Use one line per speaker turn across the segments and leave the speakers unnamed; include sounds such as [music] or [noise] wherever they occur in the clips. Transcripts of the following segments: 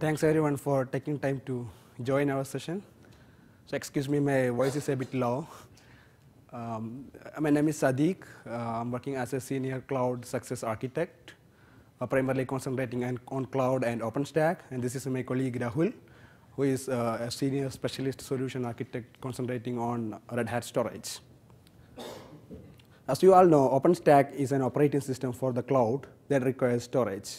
Thanks everyone for taking time to join our session. So excuse me, my voice is a bit low. Um, my name is Sadique. Uh, I'm working as a senior cloud success architect, uh, primarily concentrating on, on, cloud and OpenStack. And this is my colleague Rahul, who is uh, a senior specialist solution architect concentrating on Red Hat storage. As you all know, OpenStack is an operating system for the cloud that requires storage.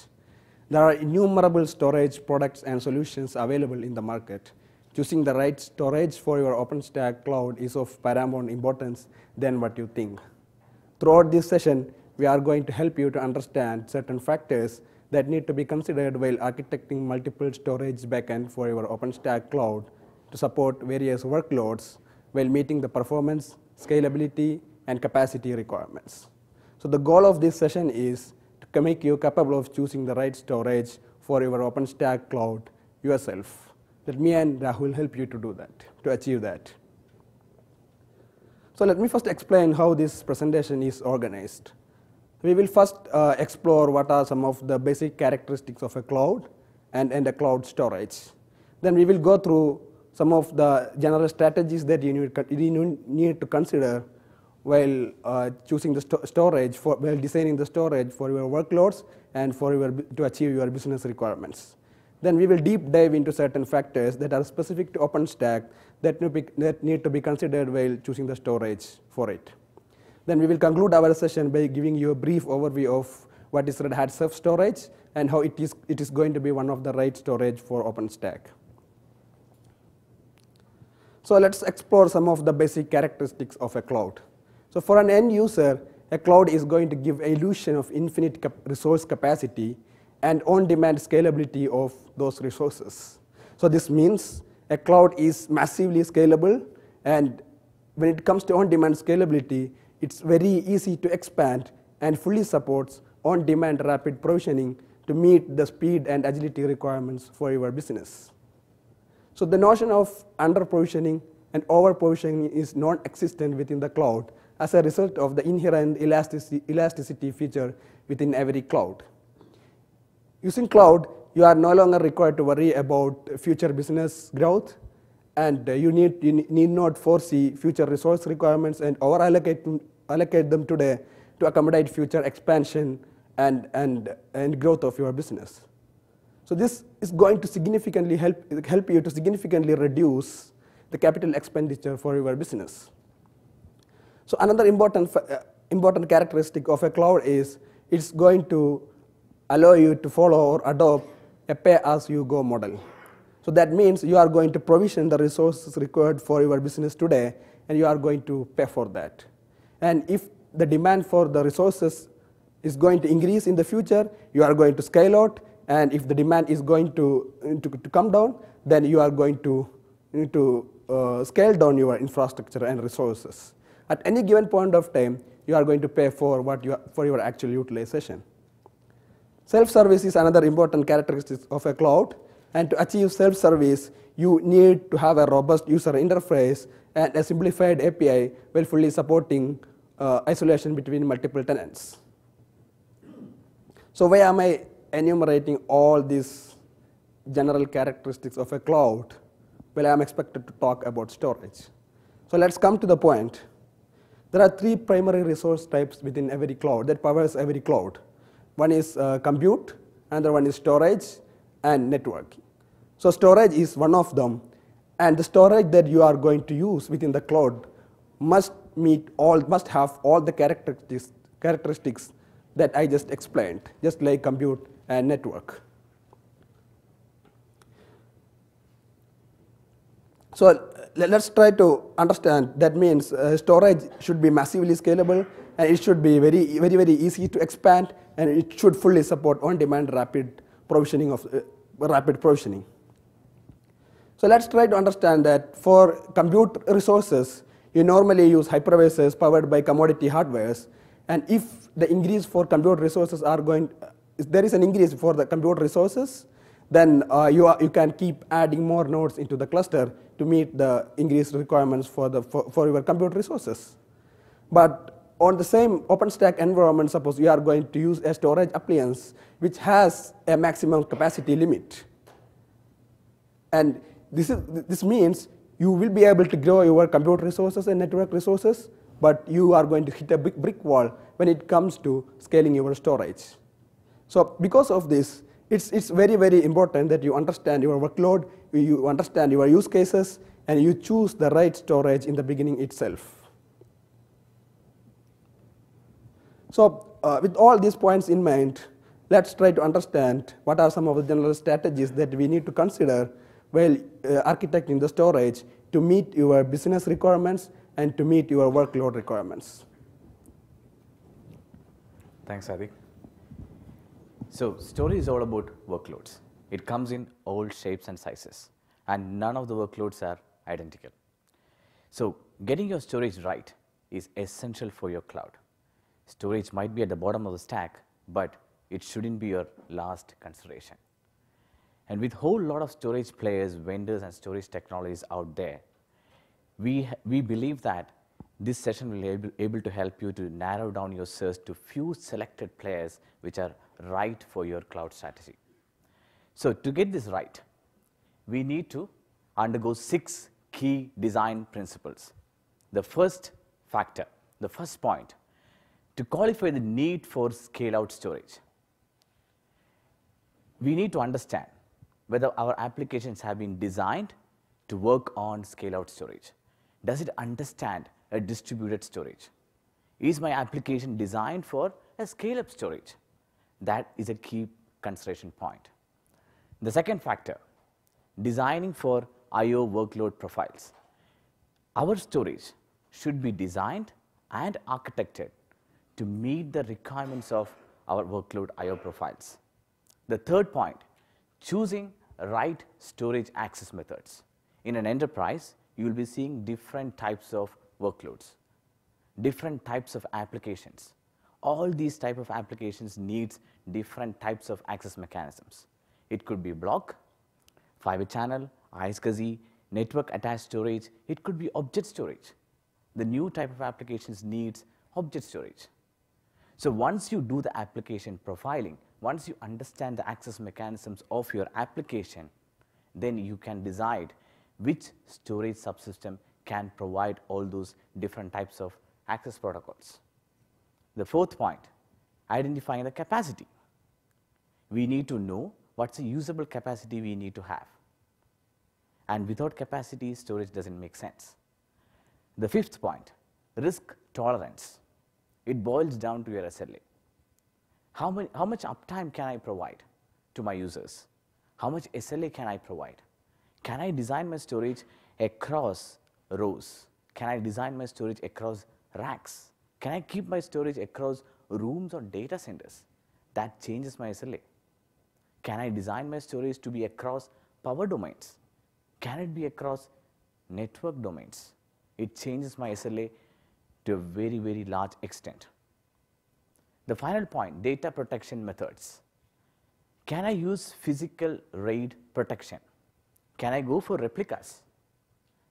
There are innumerable storage products and solutions available in the market. Choosing the right storage for your OpenStack cloud is of paramount importance than what you think. Throughout this session, we are going to help you to understand certain factors that need to be considered while architecting multiple storage backend for your OpenStack cloud to support various workloads while meeting the performance, scalability, and capacity requirements. So the goal of this session is make you capable of choosing the right storage for your OpenStack cloud yourself. Let me and Rahul help you to do that, to achieve that. So let me first explain how this presentation is organized. We will first uh, explore what are some of the basic characteristics of a cloud and, and a cloud storage. Then we will go through some of the general strategies that you need, you need to consider while uh, choosing the sto storage, for, while designing the storage for your workloads and for your, to achieve your business requirements. Then we will deep dive into certain factors that are specific to OpenStack that need, be, that need to be considered while choosing the storage for it. Then we will conclude our session by giving you a brief overview of what is Red Hat Ceph Storage and how it is, it is going to be one of the right storage for OpenStack. So let's explore some of the basic characteristics of a cloud. So for an end user, a cloud is going to give illusion of infinite cap resource capacity and on-demand scalability of those resources. So this means a cloud is massively scalable and when it comes to on-demand scalability, it's very easy to expand and fully supports on-demand rapid provisioning to meet the speed and agility requirements for your business. So the notion of under-provisioning and over-provisioning is non-existent within the cloud as a result of the inherent elasticity feature within every cloud. Using cloud, you are no longer required to worry about future business growth, and uh, you need, you need not foresee future resource requirements and over allocate, allocate them today to accommodate future expansion and, and, and growth of your business. So this is going to significantly help, help you to significantly reduce the capital expenditure for your business. So another important, uh, important characteristic of a cloud is it's going to allow you to follow or adopt a pay-as-you-go model. So that means you are going to provision the resources required for your business today, and you are going to pay for that. And if the demand for the resources is going to increase in the future, you are going to scale out, and if the demand is going to, to, to come down, then you are going to, to uh, scale down your infrastructure and resources. At any given point of time, you are going to pay for, what you, for your actual utilization. Self-service is another important characteristic of a cloud. And to achieve self-service, you need to have a robust user interface and a simplified API while fully supporting uh, isolation between multiple tenants. So why am I enumerating all these general characteristics of a cloud? Well, I am expected to talk about storage. So let's come to the point. There are three primary resource types within every cloud that powers every cloud. One is uh, compute, another one is storage, and networking. So storage is one of them, and the storage that you are going to use within the cloud must meet all, must have all the characteristics, characteristics that I just explained, just like compute and network. So let's try to understand that means uh, storage should be massively scalable and it should be very, very, very easy to expand and it should fully support on-demand rapid provisioning of uh, rapid provisioning. So let's try to understand that for compute resources, you normally use hypervisors powered by commodity hardwares. And if the increase for compute resources are going, if there is an increase for the compute resources, then uh, you, are, you can keep adding more nodes into the cluster to meet the increased requirements for, the, for, for your compute resources. But on the same OpenStack environment, suppose you are going to use a storage appliance which has a maximum capacity limit. And this, is, this means you will be able to grow your compute resources and network resources, but you are going to hit a big brick wall when it comes to scaling your storage. So because of this, it's, it's very, very important that you understand your workload, you understand your use cases, and you choose the right storage in the beginning itself. So uh, with all these points in mind, let's try to understand what are some of the general strategies that we need to consider while uh, architecting the storage to meet your business requirements and to meet your workload requirements.
Thanks, Adi. So storage is all about workloads. It comes in all shapes and sizes, and none of the workloads are identical. So getting your storage right is essential for your cloud. Storage might be at the bottom of the stack, but it shouldn't be your last consideration. And with a whole lot of storage players, vendors, and storage technologies out there, we, we believe that this session will be able, able to help you to narrow down your search to few selected players which are right for your cloud strategy. So to get this right, we need to undergo six key design principles. The first factor, the first point, to qualify the need for scale-out storage, we need to understand whether our applications have been designed to work on scale-out storage. Does it understand a distributed storage? Is my application designed for a scale-up storage? That is a key consideration point. The second factor, designing for I.O. workload profiles. Our storage should be designed and architected to meet the requirements of our workload I.O. profiles. The third point, choosing right storage access methods. In an enterprise, you will be seeing different types of workloads, different types of applications. All these type of applications needs different types of access mechanisms. It could be block, fiber channel, iSCSI, network attached storage. It could be object storage. The new type of applications needs object storage. So once you do the application profiling, once you understand the access mechanisms of your application, then you can decide which storage subsystem can provide all those different types of access protocols. The fourth point, identifying the capacity. We need to know what's the usable capacity we need to have. And without capacity, storage doesn't make sense. The fifth point, risk tolerance. It boils down to your SLA. How, many, how much uptime can I provide to my users? How much SLA can I provide? Can I design my storage across rows? Can I design my storage across racks? Can I keep my storage across rooms or data centers? That changes my SLA. Can I design my storage to be across power domains? Can it be across network domains? It changes my SLA to a very, very large extent. The final point, data protection methods. Can I use physical RAID protection? Can I go for replicas?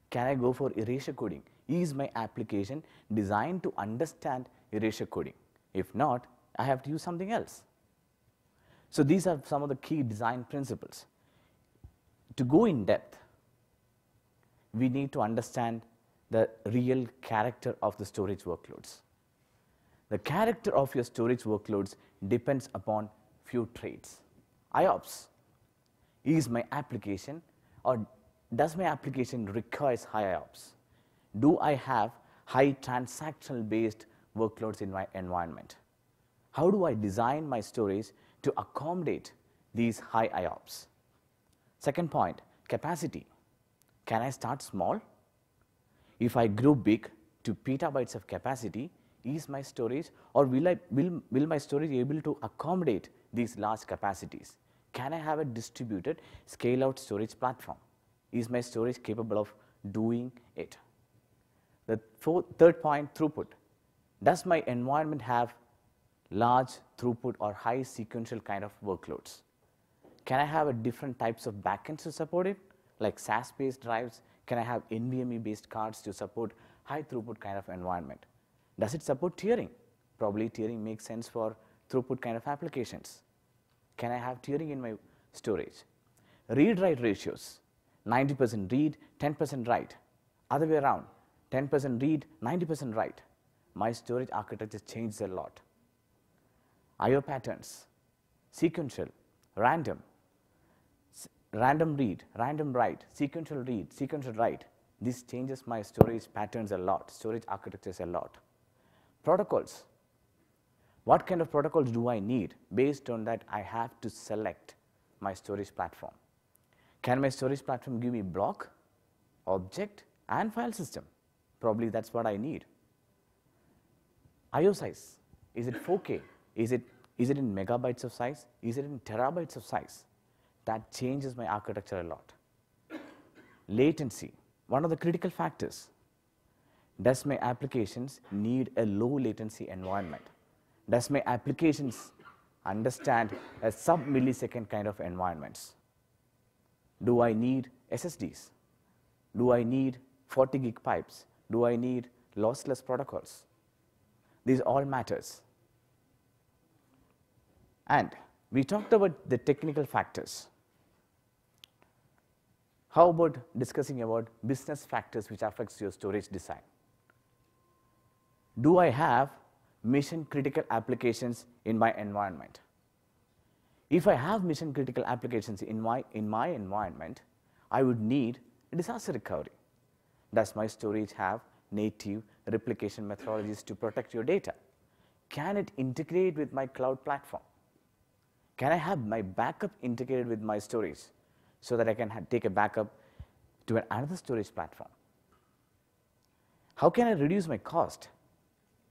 Can I go for erasure coding? Is my application designed to understand erasure coding? If not, I have to use something else. So these are some of the key design principles. To go in depth, we need to understand the real character of the storage workloads. The character of your storage workloads depends upon few traits. IOPS, is my application or does my application requires high IOPS? Do I have high transactional based workloads in my environment? How do I design my storage to accommodate these high IOPS? Second point, capacity. Can I start small? If I grow big to petabytes of capacity, is my storage or will, I, will, will my storage be able to accommodate these large capacities? Can I have a distributed scale out storage platform? Is my storage capable of doing it? The third point, throughput. Does my environment have large throughput or high sequential kind of workloads? Can I have a different types of backends to support it, like SAS-based drives? Can I have NVMe-based cards to support high throughput kind of environment? Does it support tiering? Probably tiering makes sense for throughput kind of applications. Can I have tiering in my storage? Read-write ratios. 90% read, 10% write. Other way around, 10% read, 90% write. My storage architecture changes a lot. I.O. patterns, sequential, random, random read, random write, sequential read, sequential write. This changes my storage patterns a lot, storage architectures a lot. Protocols. What kind of protocols do I need? Based on that, I have to select my storage platform. Can my storage platform give me block, object, and file system? Probably that's what I need. IO size. Is it 4K? Is it, is it in megabytes of size? Is it in terabytes of size? That changes my architecture a lot. Latency, one of the critical factors. Does my applications need a low latency environment? Does my applications understand a sub millisecond kind of environments? Do I need SSDs? Do I need 40 gig pipes? Do I need lossless protocols? These all matters. And we talked about the technical factors. How about discussing about business factors which affects your storage design? Do I have mission critical applications in my environment? If I have mission critical applications in my, in my environment, I would need disaster recovery. Does my storage have native replication methodologies to protect your data? Can it integrate with my cloud platform? Can I have my backup integrated with my storage so that I can take a backup to another storage platform? How can I reduce my cost?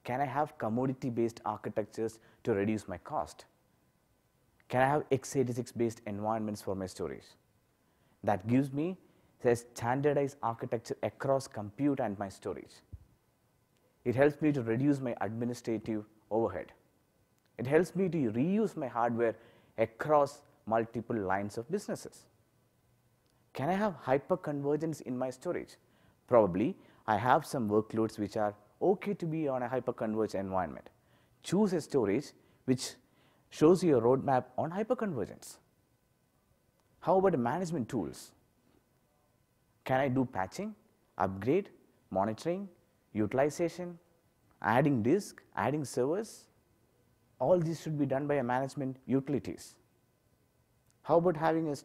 Can I have commodity based architectures to reduce my cost? Can I have x86 based environments for my storage? That gives me a standardized architecture across compute and my storage. It helps me to reduce my administrative overhead. It helps me to reuse my hardware across multiple lines of businesses. Can I have hyperconvergence in my storage? Probably I have some workloads which are okay to be on a hyperconverged environment. Choose a storage which shows you a roadmap on hyperconvergence. How about management tools? Can I do patching, upgrade, monitoring, utilization, adding disk, adding servers? All these should be done by a management utilities. How about having a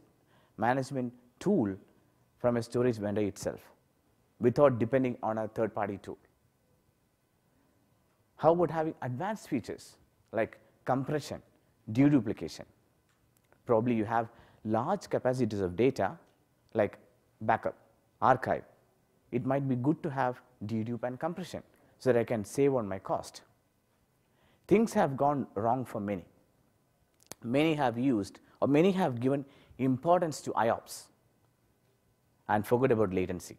management tool from a storage vendor itself without depending on a third party tool? How about having advanced features like compression, deduplication? Probably you have large capacities of data like backup, archive. It might be good to have dedupe and compression so that I can save on my cost. Things have gone wrong for many. Many have used or many have given importance to IOPS and forgot about latency.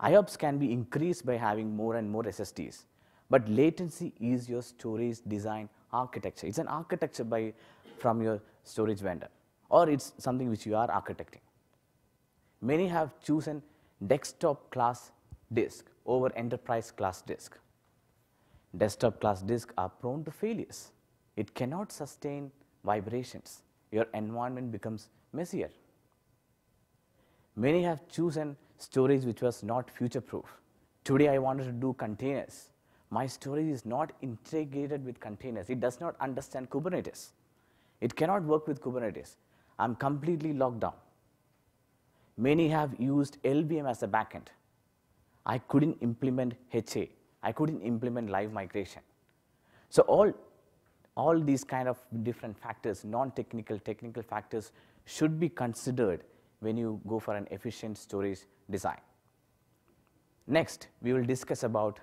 IOPS can be increased by having more and more SSDs, but latency is your storage design architecture. It's an architecture by, from your storage vendor, or it's something which you are architecting. Many have chosen desktop class disk over enterprise class disk. Desktop class disks are prone to failures. It cannot sustain vibrations. Your environment becomes messier. Many have chosen storage which was not future proof. Today I wanted to do containers. My storage is not integrated with containers. It does not understand Kubernetes. It cannot work with Kubernetes. I'm completely locked down. Many have used LVM as a backend. I couldn't implement HA. I couldn't implement live migration. So all, all these kind of different factors, non-technical, technical factors should be considered when you go for an efficient storage design. Next, we will discuss about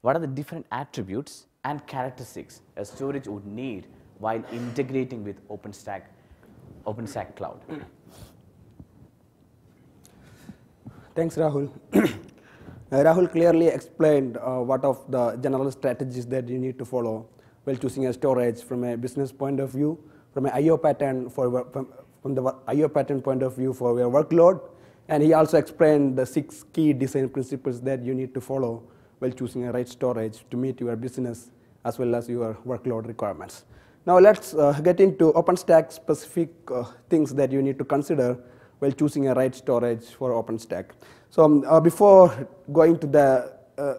what are the different attributes and characteristics a storage would need while integrating with OpenStack, OpenStack Cloud.
Thanks, Rahul. [coughs] Rahul clearly explained uh, what of the general strategies that you need to follow while choosing a storage from a business point of view, from an I/O pattern for from, from the I/O pattern point of view for your workload, and he also explained the six key design principles that you need to follow while choosing a right storage to meet your business as well as your workload requirements. Now let's uh, get into OpenStack specific uh, things that you need to consider while choosing a right storage for OpenStack. So um, uh, before going to the, uh,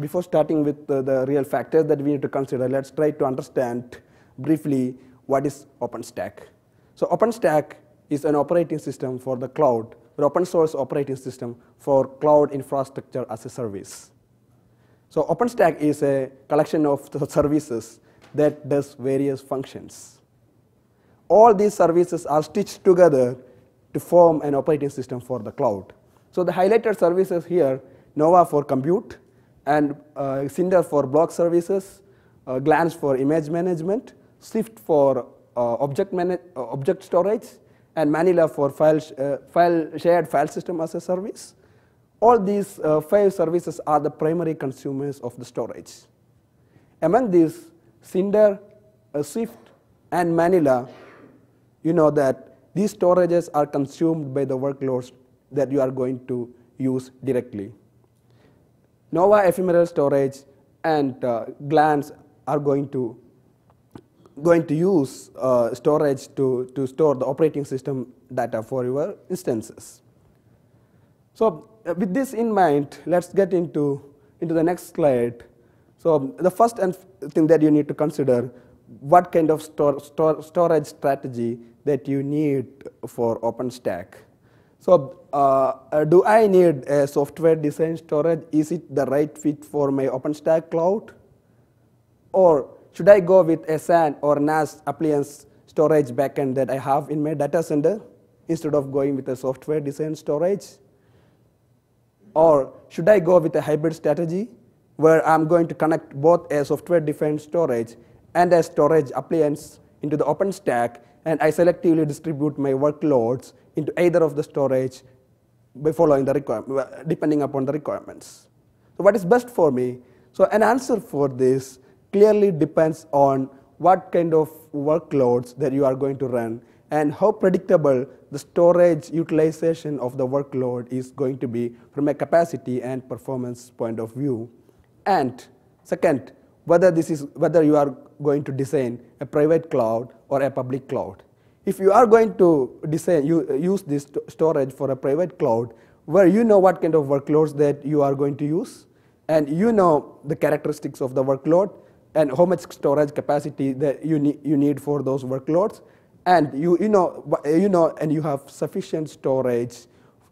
before starting with the, the real factors that we need to consider, let's try to understand briefly what is OpenStack. So OpenStack is an operating system for the cloud, an open source operating system for cloud infrastructure as a service. So OpenStack is a collection of [laughs] services that does various functions. All these services are stitched together to form an operating system for the cloud. So the highlighted services here, Nova for compute, and uh, Cinder for block services, uh, Glance for image management, Swift for uh, object, uh, object storage, and Manila for file, uh, file shared file system as a service. All these uh, five services are the primary consumers of the storage. Among these, Cinder, Swift, and Manila, you know that these storages are consumed by the workloads that you are going to use directly. Nova ephemeral storage and uh, Glance are going to going to use uh, storage to, to store the operating system data for your instances. So uh, with this in mind, let's get into, into the next slide. So the first thing that you need to consider, what kind of store, store, storage strategy that you need for OpenStack. So uh, do I need a software defined storage? Is it the right fit for my OpenStack cloud? Or should I go with a SAN or NAS appliance storage backend that I have in my data center instead of going with a software defined storage? Or should I go with a hybrid strategy where I'm going to connect both a software defined storage and a storage appliance into the OpenStack and I selectively distribute my workloads into either of the storage by following the requirement, depending upon the requirements. So what is best for me? So an answer for this clearly depends on what kind of workloads that you are going to run and how predictable the storage utilization of the workload is going to be from a capacity and performance point of view. And second, whether this is whether you are going to design a private cloud or a public cloud. If you are going to design, you use this storage for a private cloud, where you know what kind of workloads that you are going to use, and you know the characteristics of the workload, and how much storage capacity that you need, you need for those workloads, and you, you, know, you know, and you have sufficient storage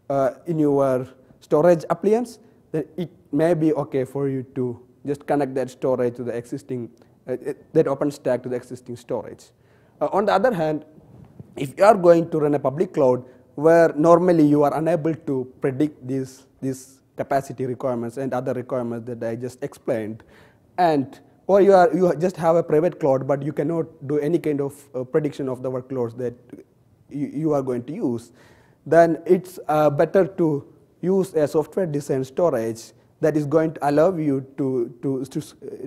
uh, in your storage appliance, then it may be okay for you to just connect that storage to the existing, uh, that OpenStack to the existing storage. Uh, on the other hand, if you are going to run a public cloud where normally you are unable to predict these, these capacity requirements and other requirements that I just explained, and or you, are, you just have a private cloud, but you cannot do any kind of uh, prediction of the workloads that you, you, are going to use, then it's uh, better to use a software defined storage that is going to allow you to, to, to,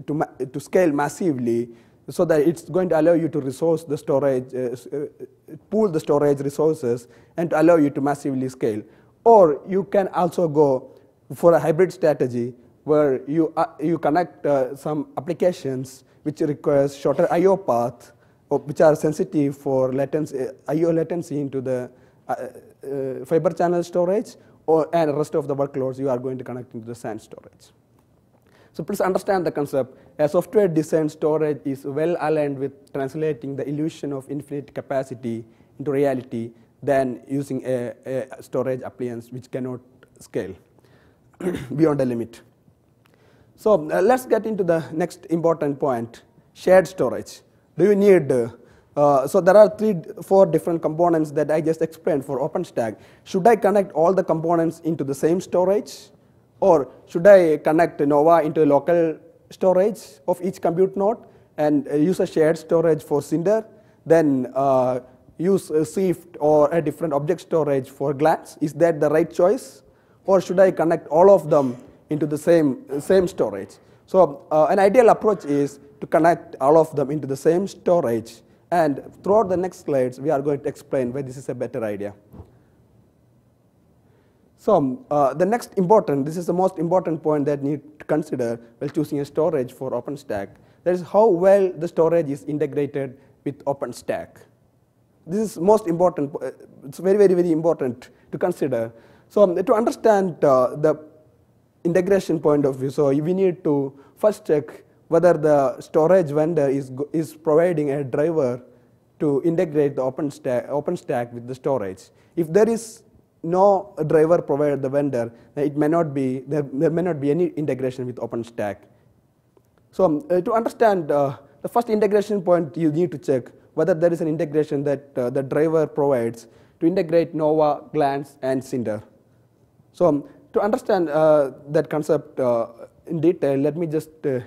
to, to scale massively so that it's going to allow you to resource the storage, uh, uh, pool the storage resources and to allow you to massively scale. Or you can also go for a hybrid strategy where you, uh, you connect uh, some applications which requires shorter I.O. path, which are sensitive for latency, I.O. latency into the uh, uh, fiber channel storage, or, and rest of the workloads you are going to connect into the SAN storage. So please understand the concept. A software defined storage is well aligned with translating the illusion of infinite capacity into reality than using a, a storage appliance which cannot scale [clears throat] beyond a limit. So uh, let's get into the next important point, shared storage. Do you need, uh, uh, so there are three, four different components that I just explained for OpenStack. Should I connect all the components into the same storage? Or should I connect Nova into a local storage of each compute node and uh, use a shared storage for Cinder, then uh, use a Swift or a different object storage for Glance? Is that the right choice? Or should I connect all of them into the same, same storage? So uh, an ideal approach is to connect all of them into the same storage and throughout the next slides we are going to explain why this is a better idea. So uh, the next important, this is the most important point that you need to consider while choosing a storage for OpenStack. That is how well the storage is integrated with OpenStack. this is most important, uh, it's very, very, very important to consider. So um, to understand uh, the integration point of view, so we need to first check whether the storage vendor is, is providing a driver to integrate the OpenStack, OpenStack with the storage. If there is no driver provided the vendor, it may not be, there, there may not be any integration with OpenStack. So um, uh, to understand uh, the first integration point, you need to check whether there is an integration that uh, the driver provides to integrate Nova, Glance, and Cinder. So um, to understand uh, that concept uh, in detail, let me just uh,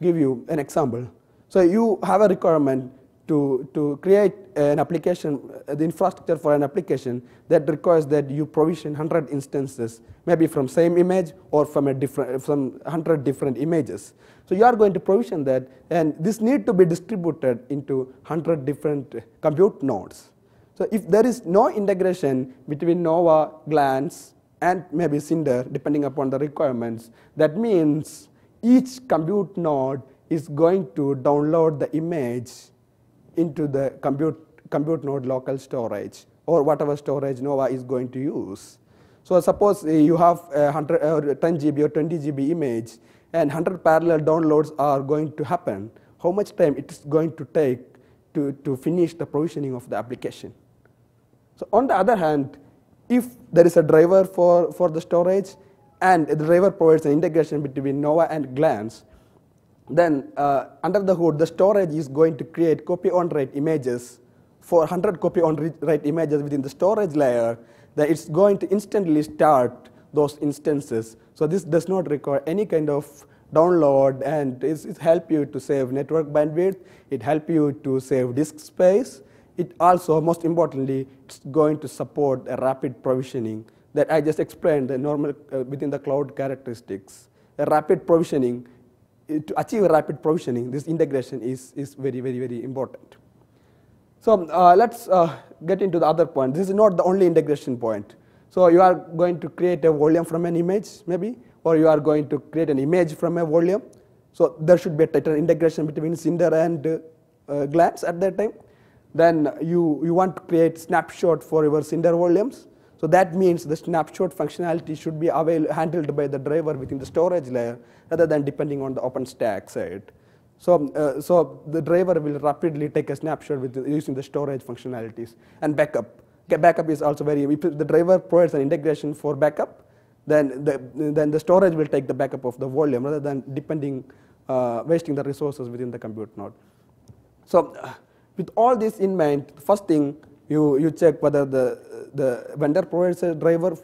give you an example. So you have a requirement to, to create an application, uh, the infrastructure for an application that requires that you provision 100 instances, maybe from same image or from a different, from 100 different images. So you are going to provision that, and this need to be distributed into 100 different compute nodes. So if there is no integration between Nova, Glance, and maybe Cinder, depending upon the requirements, that means each compute node is going to download the image into the compute, compute node local storage or whatever storage Nova is going to use. So suppose uh, you have a 100 or uh, 10 GB or 20 GB image and 100 parallel downloads are going to happen, how much time it is going to take to, to finish the provisioning of the application. So on the other hand, if there is a driver for, for the storage and the driver provides an integration between Nova and Glance, then uh, under the hood, the storage is going to create copy on write images for 100 copy on write images within the storage layer that it's going to instantly start those instances. So this does not require any kind of download and it help you to save network bandwidth, it help you to save disk space. It also, most importantly, it's going to support a rapid provisioning that I just explained the normal uh, within the cloud characteristics. A rapid provisioning to achieve rapid provisioning, this integration is, is very, very, very important. So uh, let's uh, get into the other point. This is not the only integration point. So you are going to create a volume from an image, maybe, or you are going to create an image from a volume. So there should be a tighter integration between Cinder and uh, Glance at that time. Then you, you want to create snapshot for your Cinder volumes. So that means the snapshot functionality should be avail handled by the driver within the storage layer rather than depending on the OpenStack side. So, uh, so the driver will rapidly take a snapshot with the, using the storage functionalities and backup. Backup is also very, if the driver provides an integration for backup, then the, then the storage will take the backup of the volume rather than depending, uh, wasting the resources within the compute node. So uh, with all this in mind, first thing you, you check whether the, the vendor provides a driver,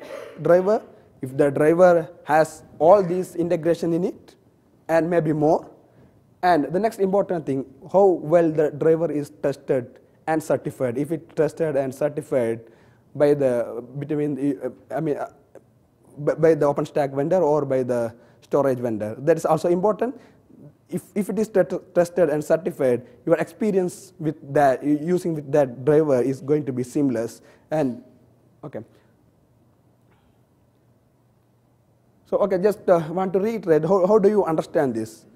driver. If the driver has all these integration in it and maybe more. And the next important thing, how well the driver is tested and certified. If it's tested and certified by the, between I mean, uh, by the OpenStack vendor or by the storage vendor. That is also important if, if it is tested and certified, your experience with that, using with that driver is going to be seamless. And, okay. So, okay, just uh, want to reiterate, how, how do you understand this?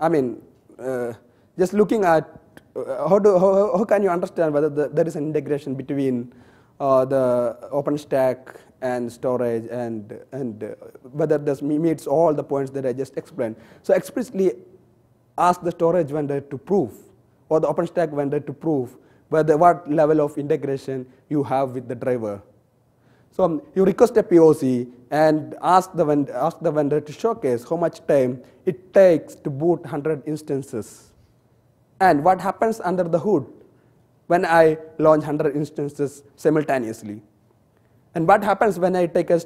I mean, uh, just looking at, uh, how, do, how, how can you understand whether the, there is an integration between uh, the OpenStack and storage and, and uh, whether this meets all the points that I just explained. So explicitly ask the storage vendor to prove or the OpenStack vendor to prove whether what level of integration you have with the driver. So um, you request a POC and ask the, vendor, ask the vendor to showcase how much time it takes to boot 100 instances. And what happens under the hood when I launch 100 instances simultaneously. And what happens when I take a,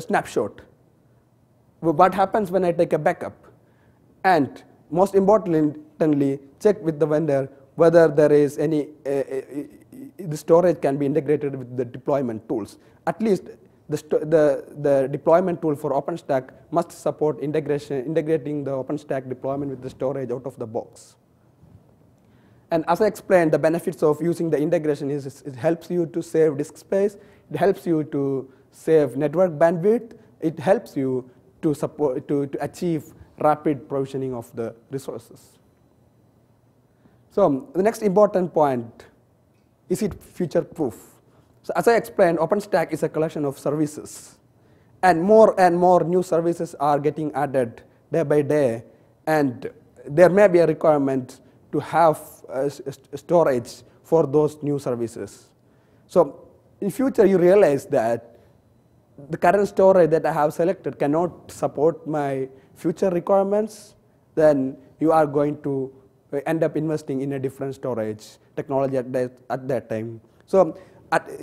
snapshot? What happens when I take a backup? And most importantly, check with the vendor whether there is any, uh, the storage can be integrated with the deployment tools. At least the, the, the deployment tool for OpenStack must support integration, integrating the OpenStack deployment with the storage out of the box. And as I explained, the benefits of using the integration is it helps you to save disk space, it helps you to save network bandwidth, it helps you to, support, to, to achieve rapid provisioning of the resources. So the next important point is it future proof? So as I explained, OpenStack is a collection of services. And more and more new services are getting added day by day. And there may be a requirement to have uh, storage for those new services. So in future, you realize that the current storage that I have selected cannot support my future requirements, then you are going to end up investing in a different storage technology at that, at that time. So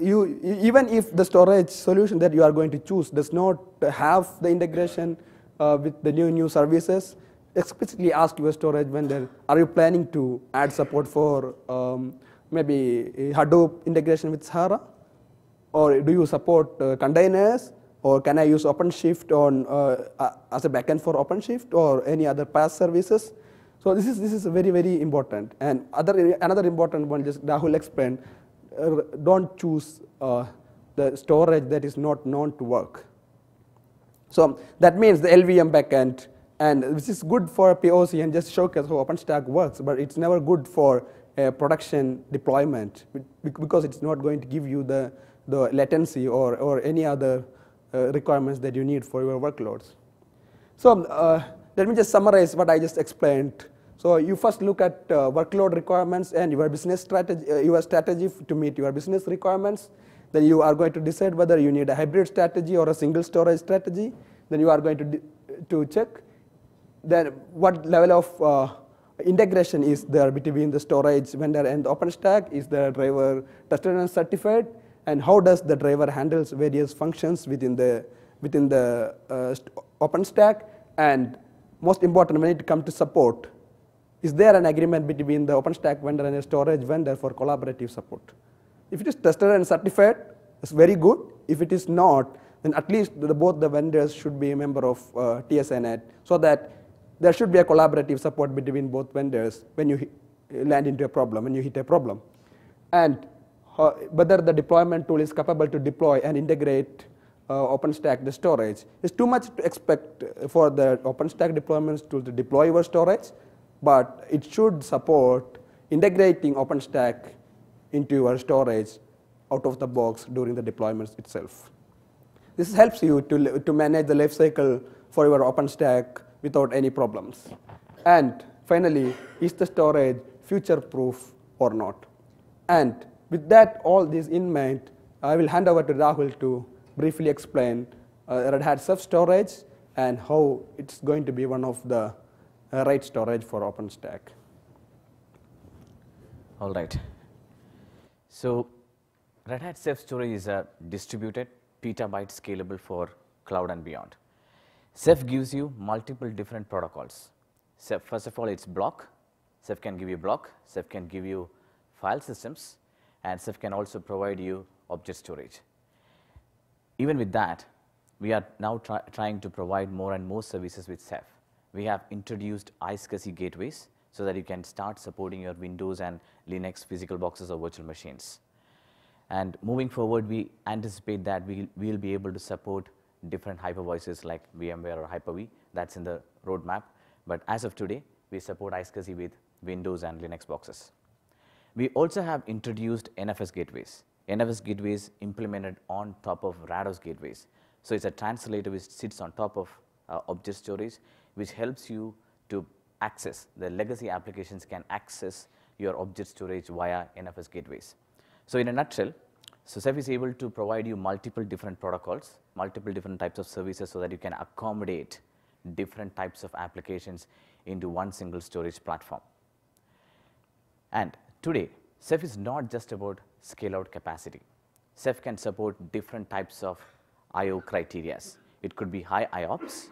you, even if the storage solution that you are going to choose does not have the integration uh, with the new new services, explicitly ask your storage vendor, are you planning to add support for um, maybe Hadoop integration with Sahara? Or do you support uh, containers? Or can I use OpenShift on, uh, as a backend for OpenShift or any other PaaS services? So this is, this is very, very important. And other, another important one, just Rahul explained, uh, don't choose uh, the storage that is not known to work. So that means the LVM backend, and this is good for POC and just showcase how OpenStack works, but it's never good for a production deployment because it's not going to give you the, the latency or, or any other uh, requirements that you need for your workloads. So uh, let me just summarize what I just explained. So you first look at uh, workload requirements and your business strategy, uh, your strategy to meet your business requirements. Then you are going to decide whether you need a hybrid strategy or a single storage strategy. Then you are going to, to check then what level of uh, integration is there between the storage vendor and the OpenStack. Is the driver tested and certified? And how does the driver handles various functions within the, within the uh, OpenStack? And most important, when it comes to support, is there an agreement between the OpenStack vendor and a storage vendor for collaborative support? If it is tested and certified, it's very good. If it is not, then at least the, both the vendors should be a member of uh, TSANet so that there should be a collaborative support between both vendors when you land into a problem, when you hit a problem. And uh, whether the deployment tool is capable to deploy and integrate uh, OpenStack the storage. It's too much to expect for the OpenStack deployments tool to deploy your storage, but it should support integrating OpenStack into your storage out of the box during the deployments itself. This helps you to, to manage the lifecycle for your OpenStack without any problems. And finally, is the storage future proof or not? And with that, all this in mind, I will hand over to Rahul to briefly explain uh, Red Hat Ceph Storage and how it's going to be one of the uh, right storage for OpenStack.
All right. So Red Hat Ceph Storage is a distributed petabyte scalable for cloud and beyond. Ceph gives you multiple different protocols. Ceph, first of all, it's block. Ceph can give you block. Ceph can give you file systems. And Ceph can also provide you object storage. Even with that, we are now try trying to provide more and more services with Ceph we have introduced iSCSI gateways so that you can start supporting your Windows and Linux physical boxes or virtual machines. And moving forward, we anticipate that we will be able to support different hypervisors like VMware or Hyper-V. That's in the roadmap. But as of today, we support iSCSI with Windows and Linux boxes. We also have introduced NFS gateways. NFS gateways implemented on top of Rados gateways. So it's a translator which sits on top of uh, object storage which helps you to access, the legacy applications can access your object storage via NFS gateways. So in a nutshell, Ceph is able to provide you multiple different protocols, multiple different types of services so that you can accommodate different types of applications into one single storage platform. And today, Ceph is not just about scale out capacity. Ceph can support different types of I.O. criterias. It could be high IOPS,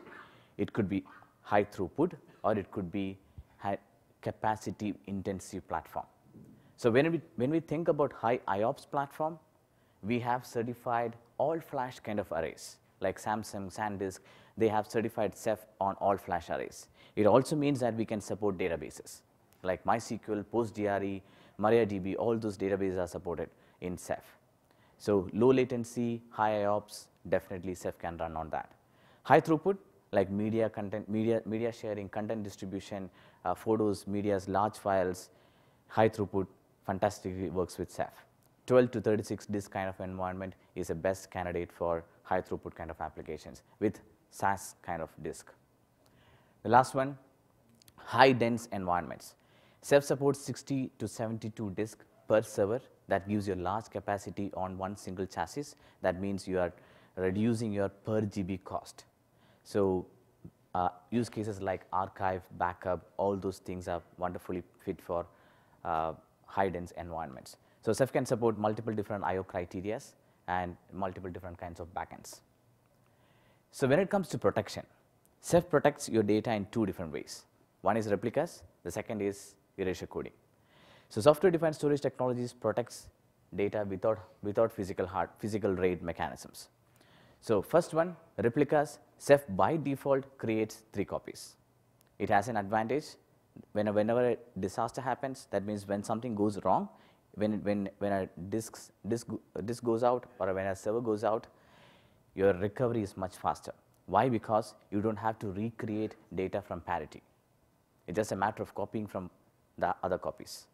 it could be high throughput or it could be high capacity intensive platform. So when we, when we think about high IOPS platform, we have certified all flash kind of arrays like Samsung, SanDisk, they have certified Ceph on all flash arrays. It also means that we can support databases like MySQL, PostGRE, MariaDB, all those databases are supported in Ceph. So low latency, high IOPS, definitely Ceph can run on that. High throughput, like media content, media, media sharing, content distribution, uh, photos, medias, large files, high throughput, fantastically works with Ceph. 12 to 36 disk kind of environment is a best candidate for high throughput kind of applications with SAS kind of disk. The last one, high dense environments. Ceph supports 60 to 72 disk per server that gives you large capacity on one single chassis. That means you are reducing your per GB cost. So uh, use cases like archive, backup, all those things are wonderfully fit for uh, high dense environments. So Ceph can support multiple different IO criterias and multiple different kinds of backends. So when it comes to protection, Ceph protects your data in two different ways. One is replicas, the second is erasure coding. So software defined storage technologies protects data without, without physical hard, physical RAID mechanisms. So first one, replicas, Ceph by default creates three copies. It has an advantage when, whenever a disaster happens, that means when something goes wrong, when, when, when a disk, disk, disk goes out or when a server goes out, your recovery is much faster. Why? Because you don't have to recreate data from parity. It's just a matter of copying from the other copies.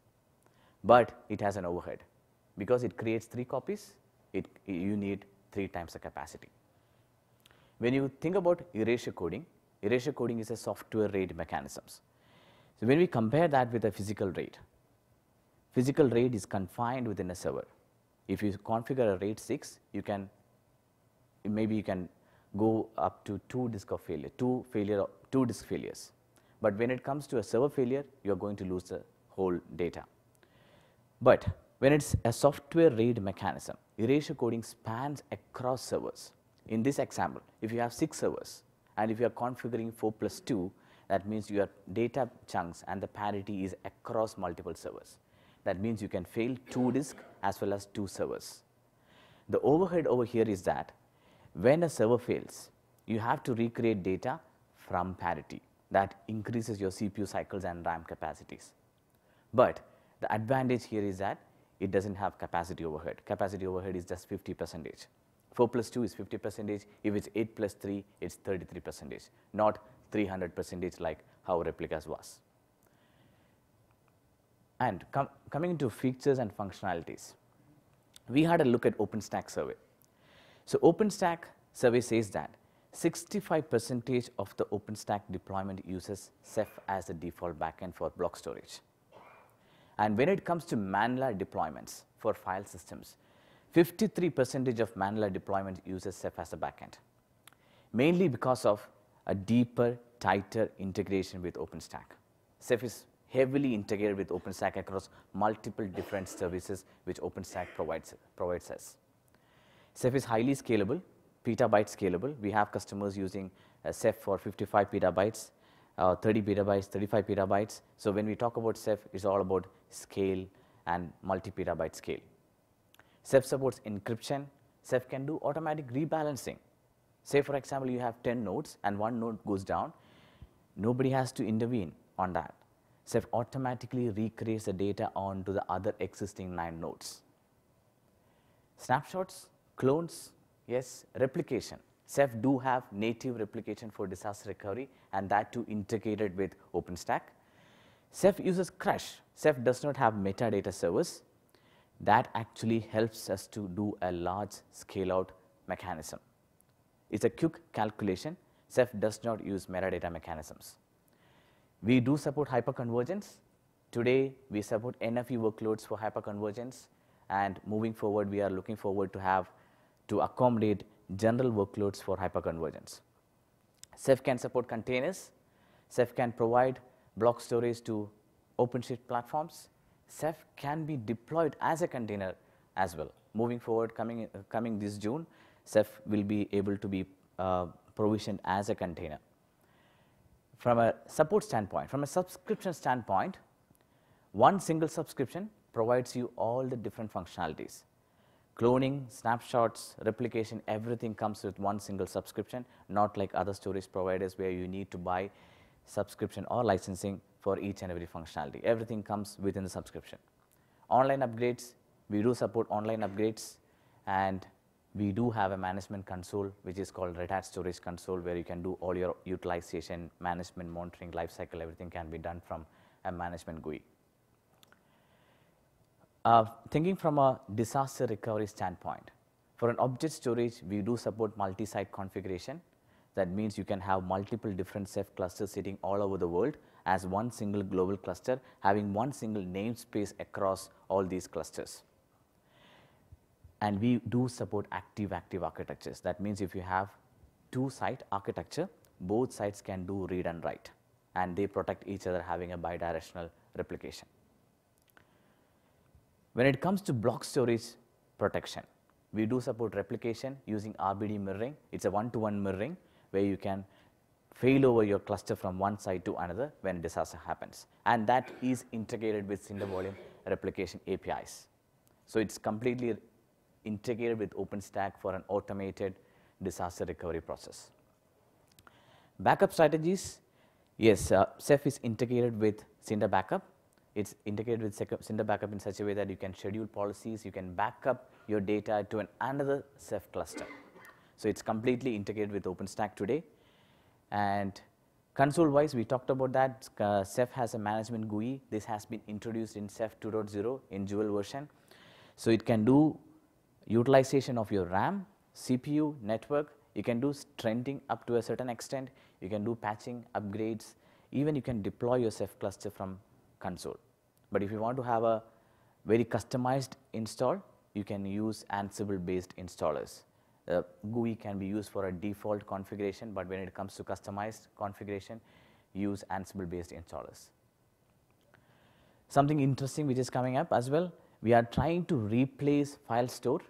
But it has an overhead. Because it creates three copies, it, you need three times the capacity. When you think about erasure coding, erasure coding is a software RAID mechanisms. So when we compare that with a physical RAID, physical RAID is confined within a server. If you configure a RAID 6, you can maybe you can go up to two disk of failure, two failure, two disk failures. But when it comes to a server failure, you are going to lose the whole data. But when it's a software RAID mechanism, erasure coding spans across servers. In this example, if you have six servers and if you are configuring 4 plus 2, that means your data chunks and the parity is across multiple servers. That means you can fail two disk as well as two servers. The overhead over here is that when a server fails, you have to recreate data from parity. That increases your CPU cycles and RAM capacities. But the advantage here is that it doesn't have capacity overhead. Capacity overhead is just 50 percentage. 4 plus 2 is 50 percentage. If it's 8 plus 3, it's 33 percentage, not 300 percentage like how replicas was. And com coming into features and functionalities, we had a look at OpenStack survey. So OpenStack survey says that 65 percentage of the OpenStack deployment uses Ceph as the default backend for block storage. And when it comes to Manila deployments for file systems, 53 percentage of Manila deployment uses Ceph as a backend, mainly because of a deeper, tighter integration with OpenStack. Ceph is heavily integrated with OpenStack across multiple different services which OpenStack provides, provides us. Ceph is highly scalable, petabyte scalable. We have customers using uh, Ceph for 55 petabytes, uh, 30 petabytes, 35 petabytes. So when we talk about Ceph, it's all about scale and multi-petabyte scale. Ceph supports encryption. Ceph can do automatic rebalancing. Say for example, you have 10 nodes and one node goes down. Nobody has to intervene on that. Ceph automatically recreates the data onto the other existing nine nodes. Snapshots, clones, yes, replication. Ceph do have native replication for disaster recovery and that too integrated with OpenStack. Ceph uses Crush. Ceph does not have metadata servers. That actually helps us to do a large scale out mechanism. It's a quick calculation. Ceph does not use metadata mechanisms. We do support hyperconvergence. Today, we support NFV workloads for hyperconvergence and moving forward, we are looking forward to have to accommodate general workloads for hyperconvergence. Ceph can support containers. Ceph can provide block storage to OpenShift platforms. Ceph can be deployed as a container as well. Moving forward, coming, uh, coming this June, Ceph will be able to be uh, provisioned as a container. From a support standpoint, from a subscription standpoint, one single subscription provides you all the different functionalities. Cloning, snapshots, replication, everything comes with one single subscription, not like other storage providers where you need to buy subscription or licensing for each and every functionality. Everything comes within the subscription. Online upgrades, we do support online upgrades and we do have a management console which is called Red Hat Storage Console where you can do all your utilization, management, monitoring, lifecycle, everything can be done from a management GUI. Uh, thinking from a disaster recovery standpoint, for an object storage, we do support multi-site configuration. That means you can have multiple different Ceph clusters sitting all over the world as one single global cluster, having one single namespace across all these clusters. And we do support active-active architectures. That means if you have two-site architecture, both sites can do read and write, and they protect each other having a bidirectional replication. When it comes to block storage protection, we do support replication using RBD mirroring. It's a one-to-one -one mirroring where you can fail over your cluster from one side to another when disaster happens. And that is integrated with Cinder volume replication APIs. So it's completely integrated with OpenStack for an automated disaster recovery process. Backup strategies, yes, uh, Ceph is integrated with Cinder Backup. It's integrated with Cinder Backup in such a way that you can schedule policies, you can backup your data to an another Ceph cluster. So it's completely integrated with OpenStack today. And console-wise, we talked about that. Uh, Ceph has a management GUI. This has been introduced in Ceph 2.0 in Jewel version. So it can do utilization of your RAM, CPU, network. You can do trending up to a certain extent. You can do patching, upgrades. Even you can deploy your Ceph cluster from console. But if you want to have a very customized install, you can use Ansible-based installers. The GUI can be used for a default configuration, but when it comes to customized configuration, use Ansible-based installers. Something interesting which is coming up as well, we are trying to replace file store.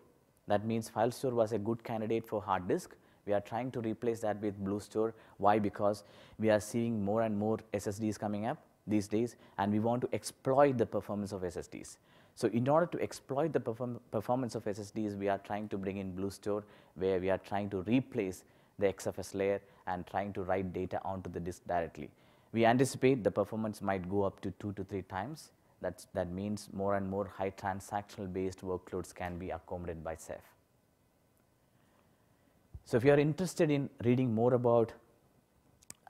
That means file store was a good candidate for hard disk. We are trying to replace that with BlueStore. Why? Because we are seeing more and more SSDs coming up these days, and we want to exploit the performance of SSDs. So in order to exploit the perform performance of SSDs, we are trying to bring in BlueStore, where we are trying to replace the XFS layer and trying to write data onto the disk directly. We anticipate the performance might go up to two to three times. That's, that means more and more high transactional based workloads can be accommodated by Ceph. So if you are interested in reading more about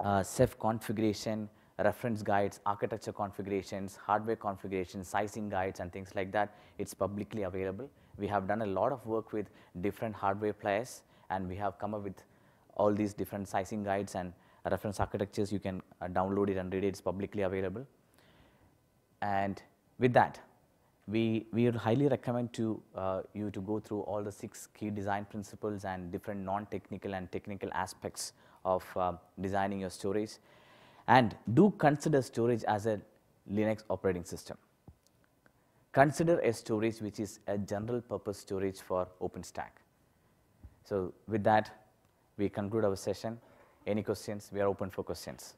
uh, Ceph configuration, reference guides, architecture configurations, hardware configurations, sizing guides and things like that. It's publicly available. We have done a lot of work with different hardware players and we have come up with all these different sizing guides and reference architectures. You can uh, download it and read it. It's publicly available. And with that, we, we would highly recommend to uh, you to go through all the six key design principles and different non-technical and technical aspects of uh, designing your storage and do consider storage as a Linux operating system. Consider a storage which is a general purpose storage for OpenStack. So with that, we conclude our session. Any questions? We are open for questions.